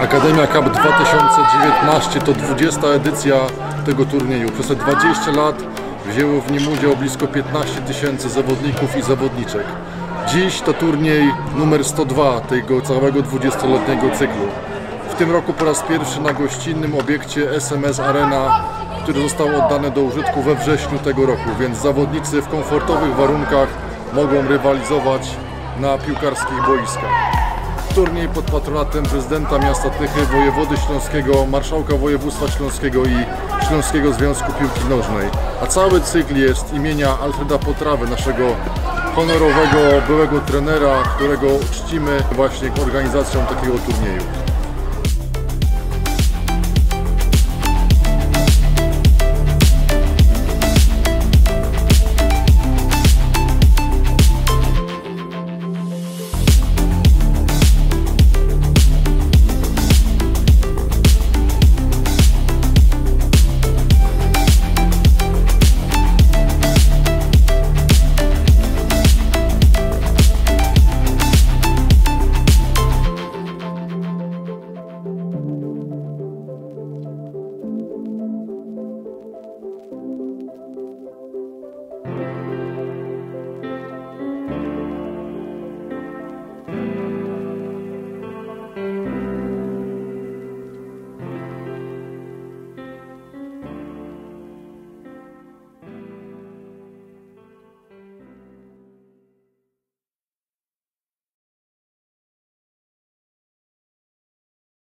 Akademia Cup 2019 to 20. edycja tego turnieju. Przez te 20 lat wzięło w nim udział blisko 15 tysięcy zawodników i zawodniczek. Dziś to turniej numer 102 tego całego 20-letniego cyklu. W tym roku po raz pierwszy na gościnnym obiekcie SMS Arena, który został oddany do użytku we wrześniu tego roku, więc zawodnicy w komfortowych warunkach mogą rywalizować na piłkarskich boiskach. Turniej pod patronatem prezydenta miasta Tychy, wojewody śląskiego, marszałka województwa śląskiego i Śląskiego Związku Piłki Nożnej. A cały cykl jest imienia Alfreda Potrawy, naszego honorowego byłego trenera, którego czcimy właśnie organizacją takiego turnieju.